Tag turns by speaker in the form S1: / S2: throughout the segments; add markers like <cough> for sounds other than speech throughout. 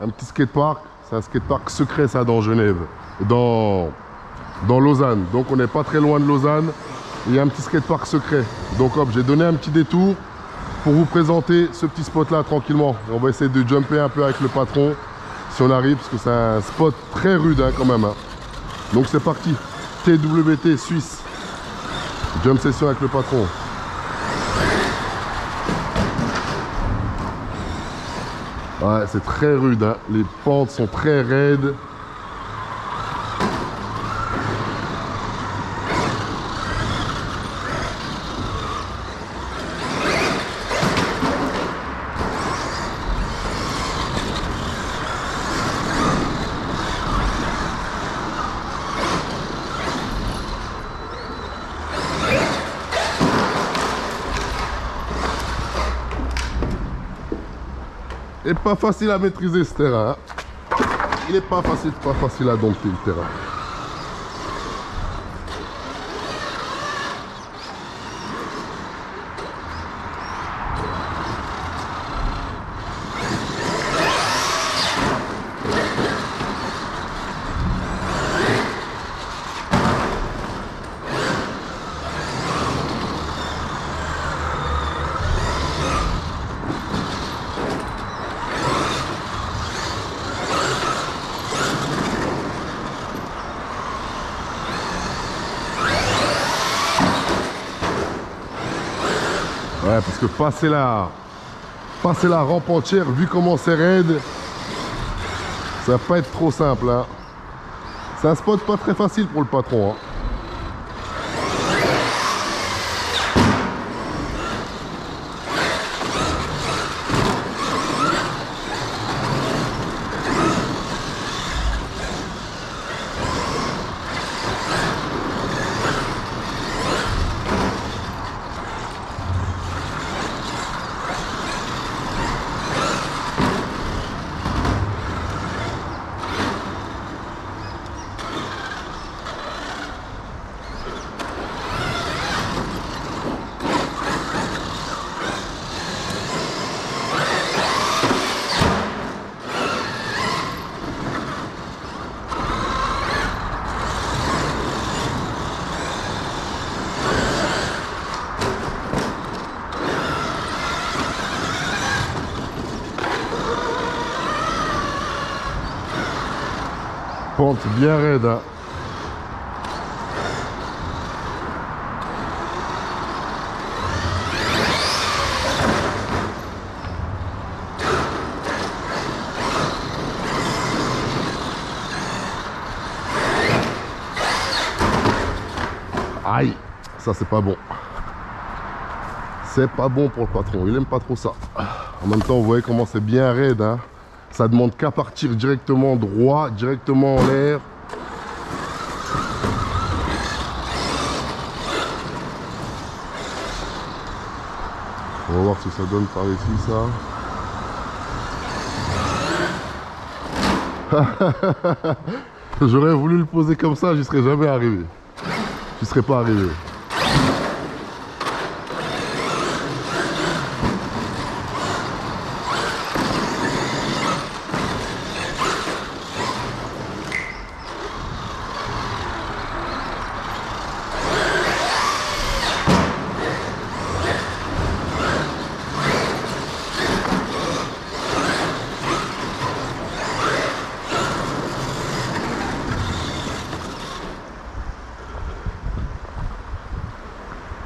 S1: un petit skatepark. C'est un skatepark secret ça dans Genève, dans, dans Lausanne. Donc on n'est pas très loin de Lausanne. Il y a un petit skatepark secret. Donc hop, j'ai donné un petit détour pour vous présenter ce petit spot là tranquillement. on va essayer de jumper un peu avec le patron si on arrive parce que c'est un spot très rude hein, quand même. hein. Donc c'est parti. TWT Suisse. Jump session avec le patron. Ouais, c'est très rude. hein. Les pentes sont très raides. Et pas facile à maîtriser ce terrain. hein. Il est pas facile, pas facile à dompter le terrain. Que passer la, passer la rampe entière, vu comment c'est raide, ça va pas être trop simple. Hein. C'est un spot pas très facile pour le patron. hein. Bien raide. hein. Aïe, ça c'est pas bon. C'est pas bon pour le patron, il aime pas trop ça. En même temps, vous voyez comment c'est bien raide. hein. Ça demande qu'à partir directement droit, directement en l'air. On va voir ce que ça donne par ici, ça. <laughs> J'aurais voulu le poser comme ça, j'y serais jamais arrivé. J'y serais pas arrivé.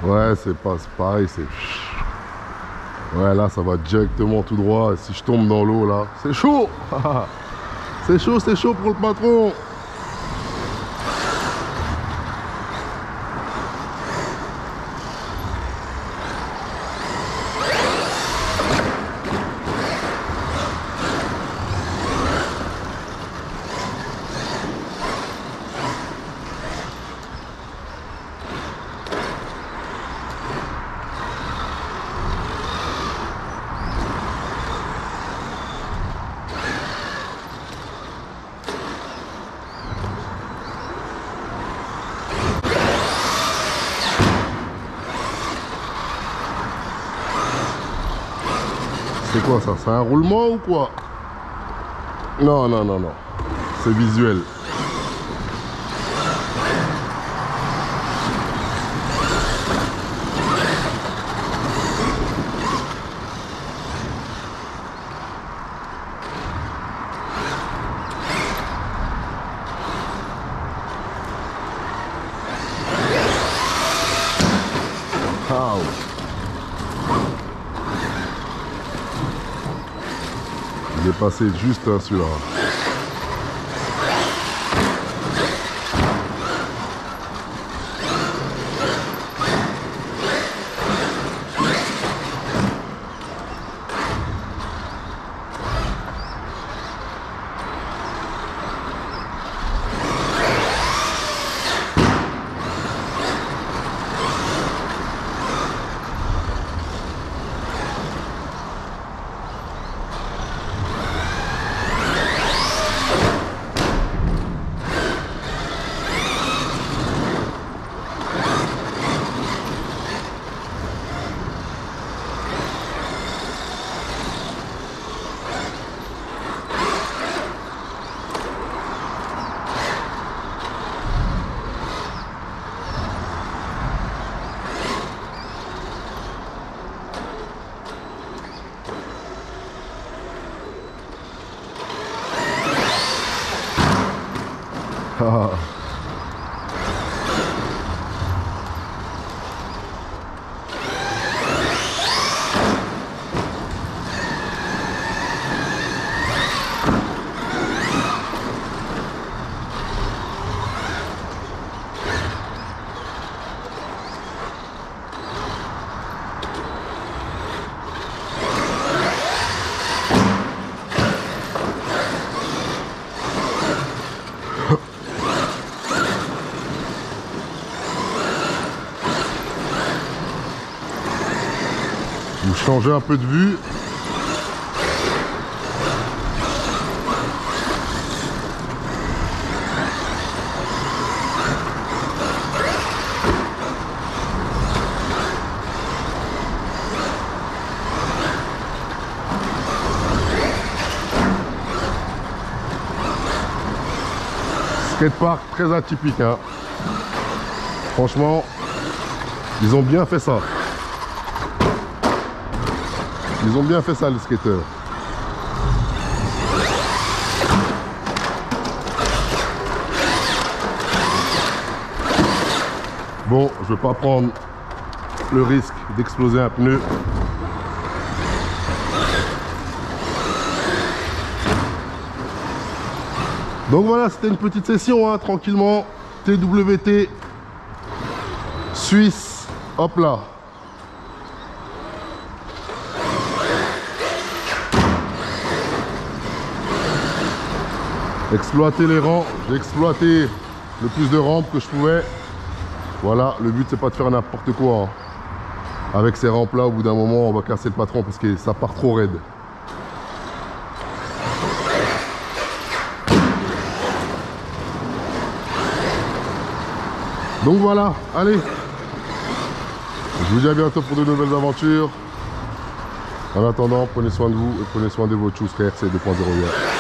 S1: Ouais, c'est pas pareil, c'est. Ouais, là, ça va directement tout droit. Si je tombe dans l'eau, là, c'est chaud <laughs> C'est chaud, c'est chaud pour le patron Quoi ça C'est un roulement ou quoi? Non, non, non, non. C'est visuel. Passé juste celui-là. Vous changez un peu de vue. Skatepark très atypique. Hein. Franchement, ils ont bien fait ça. Ils ont bien fait ça, les skateurs. Bon, je vais pas prendre le risque d'exploser un pneu. Donc voilà, c'était une petite session, hein, tranquillement. TWT Suisse, hop là. Exploiter les rangs, j'ai exploité le plus de rampes que je pouvais. Voilà, le but c'est pas de faire n'importe quoi. Hein. Avec ces rampes là, au bout d'un moment, on va casser le patron parce que ça part trop raide. Donc voilà, allez. Je vous dis à bientôt pour de nouvelles aventures. En attendant, prenez soin de vous et prenez soin de vos choses KRC 2.0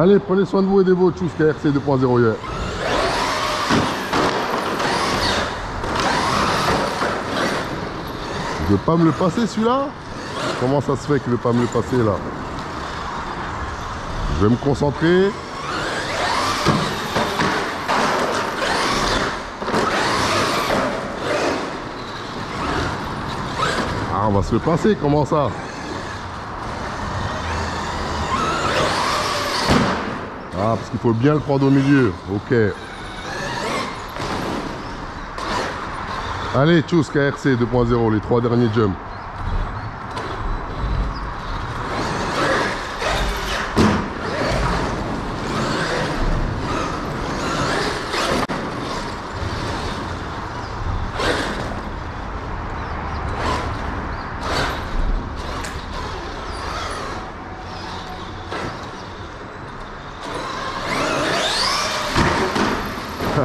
S1: Allez, prenez soin de vous et de vos tous KRC 2.0 hier. Je veux pas me le passer celui-là Comment ça se fait qu'il ne veut pas me le passer là? Je vais me concentrer. Ah, on va se le passer, comment ça? Ah, parce qu'il faut bien le prendre au milieu. Ok. Allez, tchuss, KRC 2.0, les trois derniers jumps.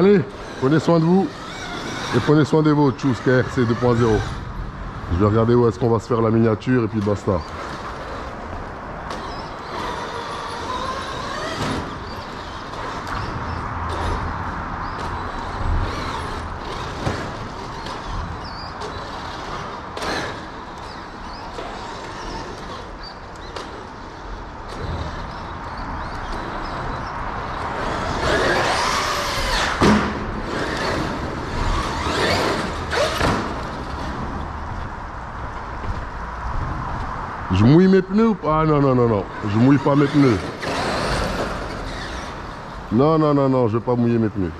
S1: Allez, prenez soin de vous et prenez soin des vôtres, Tchous KRC 2.0. Je vais regarder où est-ce qu'on va se faire la miniature et puis basta. Je mouille mes pneus ou pas? Ah non, non, non, non. Je mouille pas mes pneus. Non, non, non, non, je vais pas mouiller mes pneus.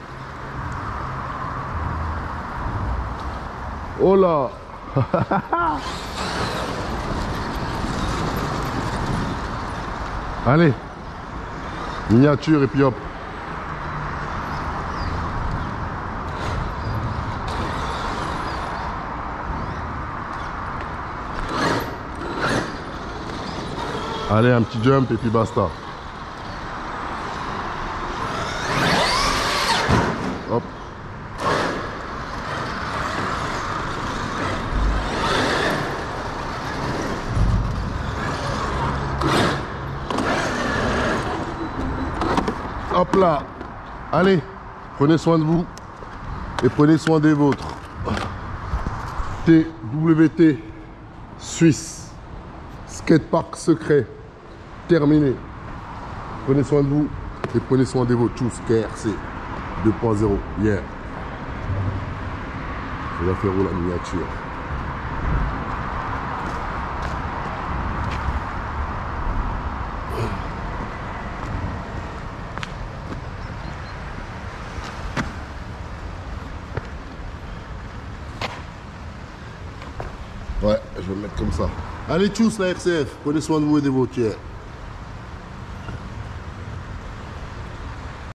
S1: Oh là <laughs> Allez Miniature et puis hop Allez, un petit jump et puis basta. Hop. Hop là. Allez, prenez soin de vous et prenez soin des vôtres. TWT Suisse. Skatepark secret terminé. Prenez soin de vous et prenez soin de vos tous KRC 2.0. Yeah. Je vais faire la miniature. Ouais, je vais me mettre comme ça. Allez tous la RCF, prenez soin de vous et de vos tiers.